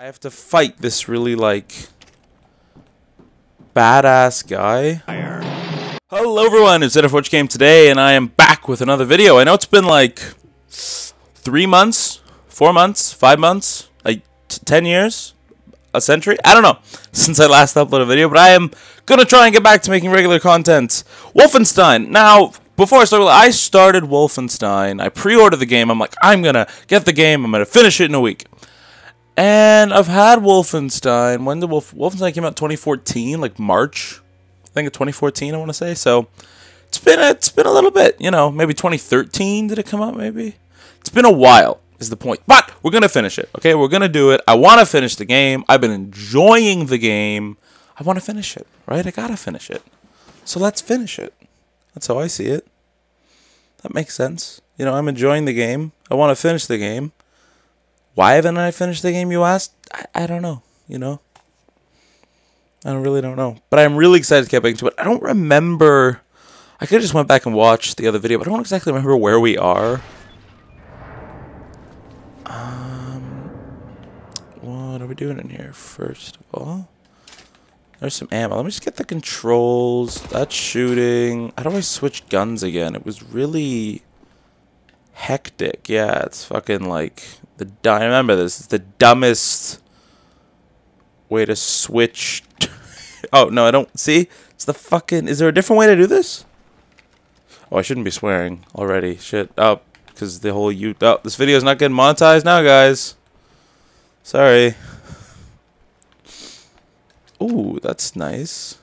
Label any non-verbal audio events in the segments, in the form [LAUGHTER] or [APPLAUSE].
I have to fight this really like badass guy. Hello everyone, it's Edifwatch Game today, and I am back with another video. I know it's been like three months, four months, five months, like ten years, a century. I don't know [LAUGHS] since I last uploaded a video, but I am gonna try and get back to making regular content. Wolfenstein. Now, before I start, I started Wolfenstein. I pre-ordered the game. I'm like, I'm gonna get the game. I'm gonna finish it in a week. And I've had Wolfenstein. When did Wolf Wolfenstein came out? 2014, like March. I think of 2014. I want to say. So it's been a, it's been a little bit. You know, maybe 2013 did it come out? Maybe it's been a while. Is the point? But we're gonna finish it. Okay, we're gonna do it. I want to finish the game. I've been enjoying the game. I want to finish it. Right? I gotta finish it. So let's finish it. That's how I see it. That makes sense. You know, I'm enjoying the game. I want to finish the game. Why haven't I finished the game, you asked? I, I don't know, you know? I really don't know. But I'm really excited to get back into it. I don't remember... I could have just went back and watched the other video, but I don't exactly remember where we are. Um, what are we doing in here, first of all? There's some ammo. Let me just get the controls. That's shooting. How do I switch guns again? It was really hectic. Yeah, it's fucking like the I remember this. It's the dumbest way to switch. [LAUGHS] oh no, I don't see. It's the fucking. Is there a different way to do this? Oh, I shouldn't be swearing already. Shit. Oh, because the whole you. Oh, this video is not getting monetized now, guys. Sorry. Ooh, that's nice.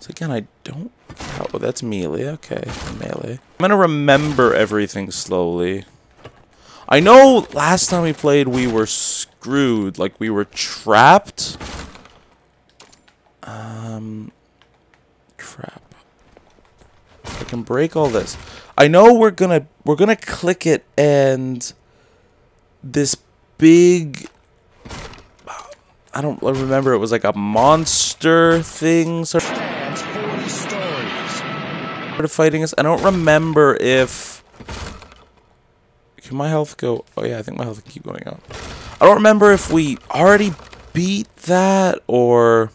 So again, I don't... Oh, that's melee. Okay, melee. I'm gonna remember everything slowly. I know last time we played, we were screwed. Like, we were trapped. Um... Crap. I can break all this. I know we're gonna... We're gonna click it and... This big I don't remember. It was like a monster thing sort of fighting us. I don't remember if. Can my health go? Oh yeah, I think my health can keep going up. I don't remember if we already beat that or.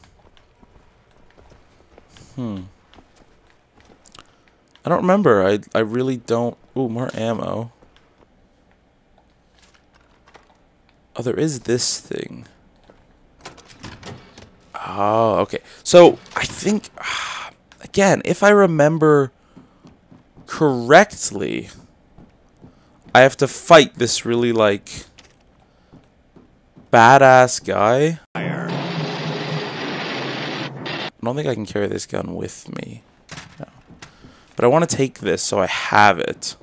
Hmm. I don't remember. I I really don't. Ooh, more ammo. Oh, there is this thing. Oh, okay. So I think, again, if I remember correctly, I have to fight this really like badass guy. I don't think I can carry this gun with me. No. But I want to take this so I have it,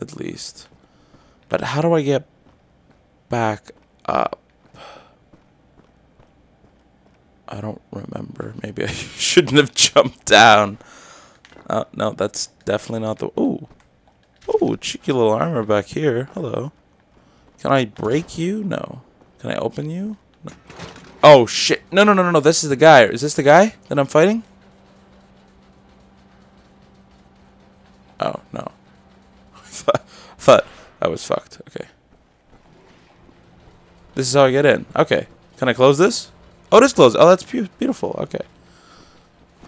at least. But how do I get back up? I don't remember. Maybe I [LAUGHS] shouldn't have jumped down. Uh, no, that's definitely not the... Ooh. Ooh, cheeky little armor back here. Hello. Can I break you? No. Can I open you? No. Oh, shit. No, no, no, no, no. This is the guy. Is this the guy that I'm fighting? Oh, no. [LAUGHS] I thought I was fucked. Okay. This is how I get in. Okay. Can I close this? Oh, it is closed. Oh, that's beautiful. Okay.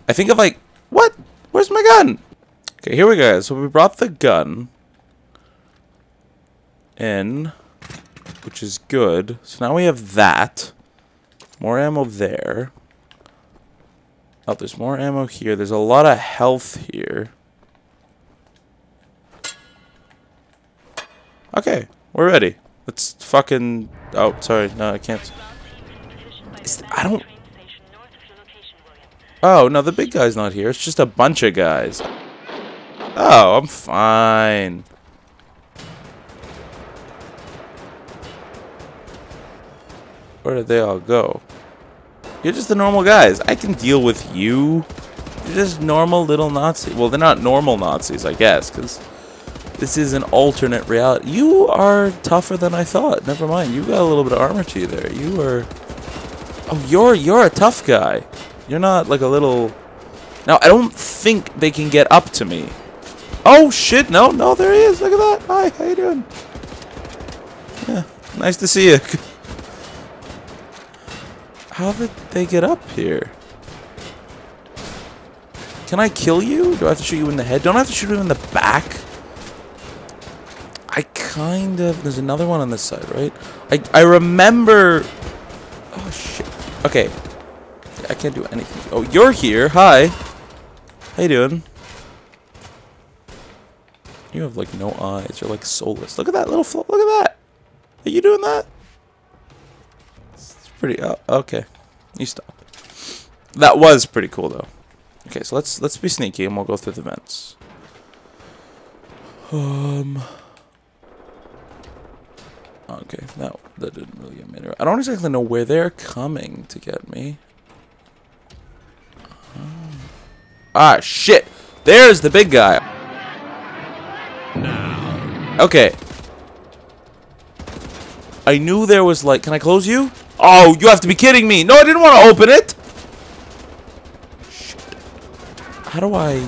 I think of like, what? Where's my gun? Okay, here we go. So we brought the gun in, which is good. So now we have that. More ammo there. Oh, there's more ammo here. There's a lot of health here. Okay, we're ready. Let's fucking... Oh, sorry. No, I can't... Is I don't... Oh, no, the big guy's not here. It's just a bunch of guys. Oh, I'm fine. Where did they all go? You're just the normal guys. I can deal with you. You're just normal little Nazis. Well, they're not normal Nazis, I guess, because this is an alternate reality. You are tougher than I thought. Never mind. You got a little bit of armor to you there. You are... Oh, you're you're a tough guy. You're not like a little... Now, I don't think they can get up to me. Oh, shit. No, no, there he is. Look at that. Hi, how you doing? Yeah, nice to see you. [LAUGHS] How did they get up here? Can I kill you? Do I have to shoot you in the head? Don't I have to shoot him in the back? I kind of... There's another one on this side, right? I, I remember... Okay. I can't do anything. Oh, you're here. Hi. How you doing? You have, like, no eyes. You're, like, soulless. Look at that little... Look at that. Are you doing that? It's pretty... Uh, okay. You stop. That was pretty cool, though. Okay, so let's let's be sneaky and we'll go through the vents. Um. Okay, that that didn't really get me. I don't exactly know where they're coming to get me. Um, ah, shit! There's the big guy. Okay. I knew there was like. Can I close you? Oh, you have to be kidding me! No, I didn't want to open it. Shit. How do I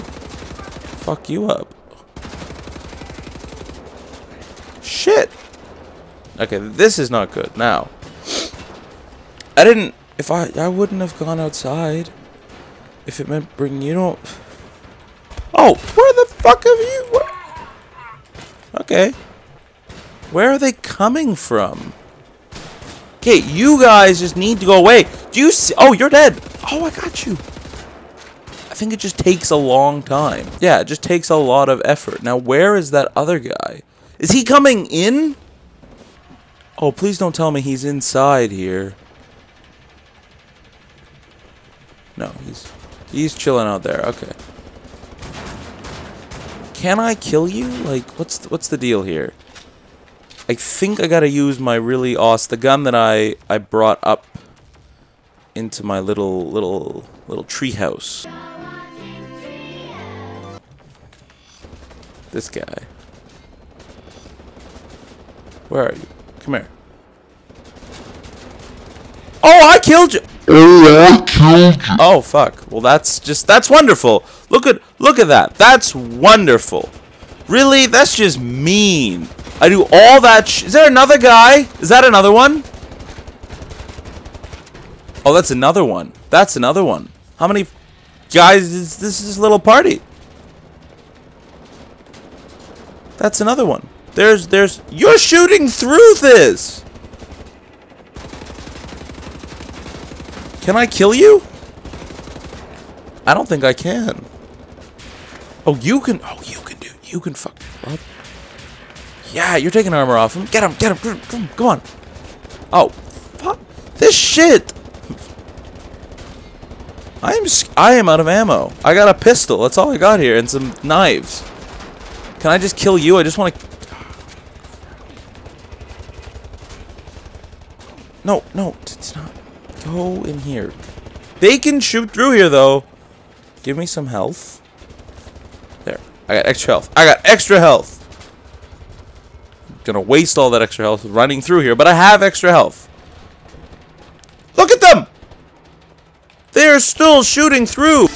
fuck you up? Shit! Okay, this is not good. Now, I didn't... If I... I wouldn't have gone outside. If it meant bringing you... Don't... Oh! Where the fuck have you... Okay. Where are they coming from? Okay, you guys just need to go away. Do you see... Oh, you're dead. Oh, I got you I think it just takes a long time. Yeah, it just takes a lot of effort. Now, where is that other guy? Is he coming in? Oh, please don't tell me he's inside here. No, he's he's chilling out there. Okay. Can I kill you? Like, what's the, what's the deal here? I think I gotta use my really awesome the gun that I I brought up into my little little little treehouse. This guy. Where are you? Come here. Oh, I killed you! Oh, I killed you! Oh, fuck. Well, that's just, that's wonderful. Look at, look at that. That's wonderful. Really? That's just mean. I do all that Is there another guy? Is that another one? Oh, that's another one. That's another one. How many guys is this, this little party? That's another one. There's, there's, you're shooting through this! Can I kill you? I don't think I can. Oh, you can, oh, you can do, you can fuck up. Yeah, you're taking armor off him. Get him, get him, come come on. Oh, fuck, this shit! I am, I am out of ammo. I got a pistol, that's all I got here, and some knives. Can I just kill you? I just want to... No, no, it's not. Go in here. They can shoot through here, though. Give me some health. There. I got extra health. I got extra health. I'm gonna waste all that extra health running through here, but I have extra health. Look at them! They're still shooting through!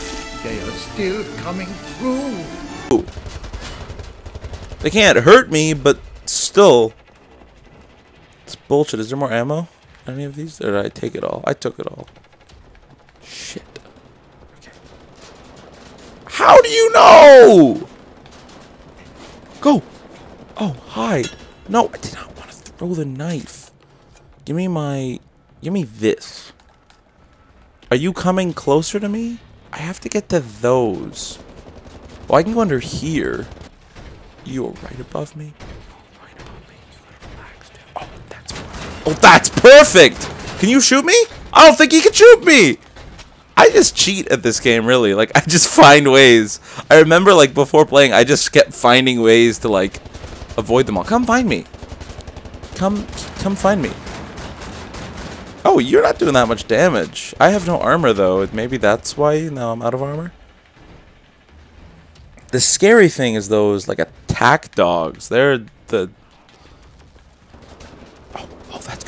They are still coming through. They can't hurt me, but still. It's bullshit. Is there more ammo? Any of these? Or did I take it all? I took it all. Shit. Okay. How do you know? Go! Oh, hide. No, I did not want to throw the knife. Give me my... Give me this. Are you coming closer to me? I have to get to those. Well, I can go under here. You are right above me. Right above me. Oh, that's Oh, that's perfect! Can you shoot me? I don't think he can shoot me! I just cheat at this game, really. Like, [LAUGHS] I just find ways. I remember, like, before playing, I just kept finding ways to, like, avoid them all. Come find me. Come, come find me. Oh, you're not doing that much damage. I have no armor, though. Maybe that's why now I'm out of armor? The scary thing is those, like, attack dogs. They're the...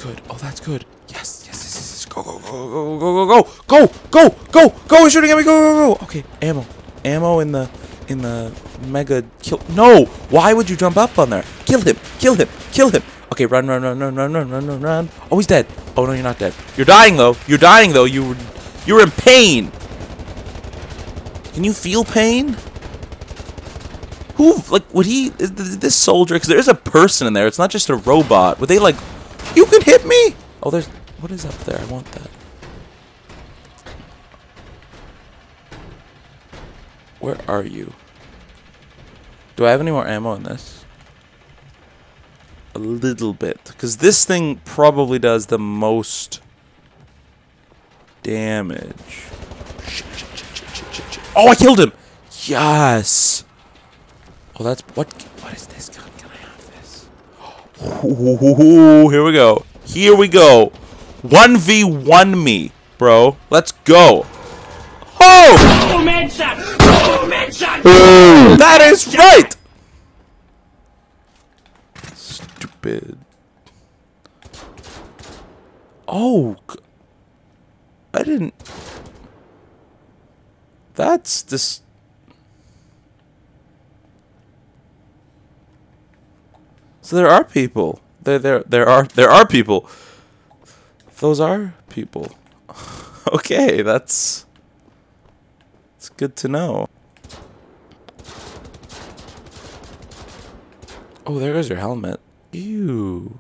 Oh, oh, that's good. Oh, that's good. Yes, yes, yes, yes. Go, go, go, go, go, go, go, go, go, go, go, he's shooting at me, go, go, go. Okay, ammo. Ammo in the, in the mega kill. No, why would you jump up on there? Kill him, kill him, kill him. Okay, run, run, run, run, run, run, run, run, run. Oh, he's dead. Oh no, you're not dead. You're dying though. You're dying though. You, you're in pain. Can you feel pain? Who, like, would he, this soldier, because there is a person in there, it's not just a robot. Would they, like, you can hit me? Oh, there's, what is up there? I want that. Where are you? Do I have any more ammo in this? A little bit. Because this thing probably does the most damage. Shit, shit, shit. Oh, I killed him! Yes! Oh, that's... What What is this gun? Can I have this? Ooh, here we go. Here we go. 1v1 me, bro. Let's go. Oh! That is right! Stupid. Oh. I didn't. That's this. So there are people. There, there, there are, there are people. Those are people. [LAUGHS] okay, that's. It's good to know. Oh, there goes your helmet. Ew.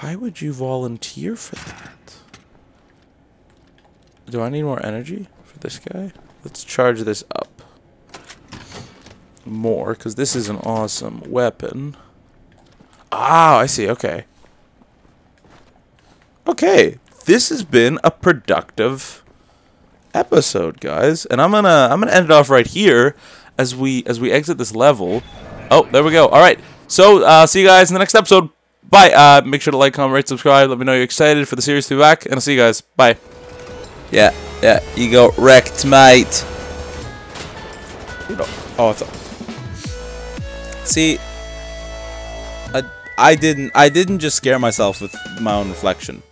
Why would you volunteer for that? Do I need more energy for this guy? Let's charge this up. More, because this is an awesome weapon. Ah, I see. Okay. Okay. This has been a productive episode, guys. And I'm gonna I'm gonna end it off right here as we as we exit this level. Oh, there we go. All right. So, uh, see you guys in the next episode. Bye. Uh, make sure to like, comment, rate, subscribe. Let me know you're excited for the series to be back, and I'll see you guys. Bye. Yeah, yeah, you got wrecked, mate. Oh, I thought. See, I, I didn't, I didn't just scare myself with my own reflection.